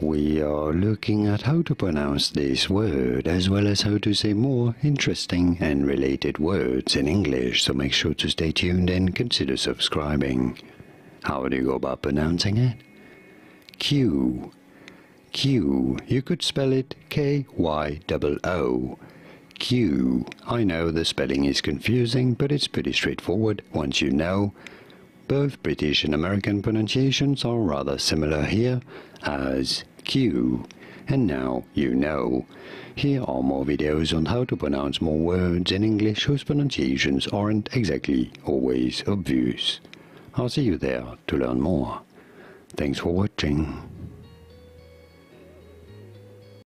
we are looking at how to pronounce this word as well as how to say more interesting and related words in English, so make sure to stay tuned and consider subscribing. How do you go about pronouncing it? Queue. Queue. You could spell it K-Y-O-O. Queue. I know the spelling is confusing, but it's pretty straightforward once you know. Both British and American pronunciations are rather similar here as Queue. And now you know. Here are more videos on how to pronounce more words in English whose pronunciations aren't exactly always obvious. I'll see you there to learn more. Thanks for watching.